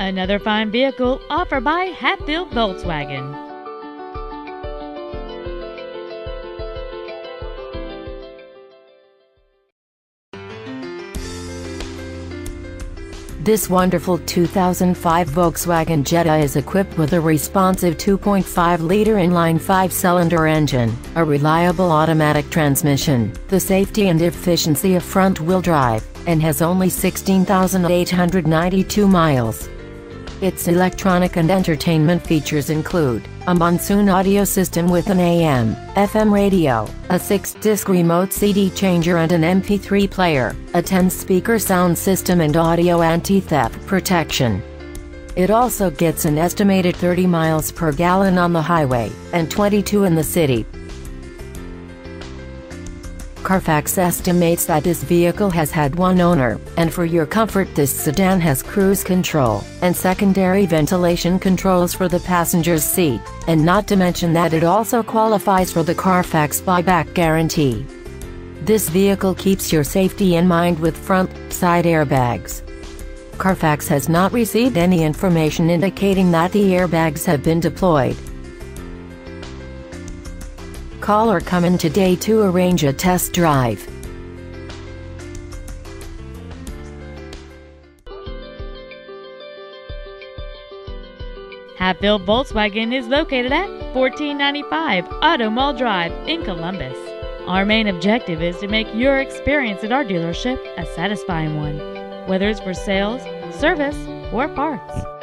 Another fine vehicle offered by Hatfield Volkswagen. This wonderful 2005 Volkswagen Jetta is equipped with a responsive 2.5-liter inline five-cylinder engine, a reliable automatic transmission, the safety and efficiency of front-wheel drive, and has only 16,892 miles. Its electronic and entertainment features include a monsoon audio system with an AM, FM radio, a 6-disc remote CD changer and an MP3 player, a 10-speaker sound system and audio anti-theft protection. It also gets an estimated 30 miles per gallon on the highway, and 22 in the city. Carfax estimates that this vehicle has had one owner, and for your comfort this sedan has cruise control, and secondary ventilation controls for the passenger's seat, and not to mention that it also qualifies for the Carfax buyback guarantee. This vehicle keeps your safety in mind with front, side airbags. Carfax has not received any information indicating that the airbags have been deployed. Call or come in today to arrange a test drive. Hatfield Volkswagen is located at 1495 Auto Mall Drive in Columbus. Our main objective is to make your experience at our dealership a satisfying one, whether it's for sales, service, or parts.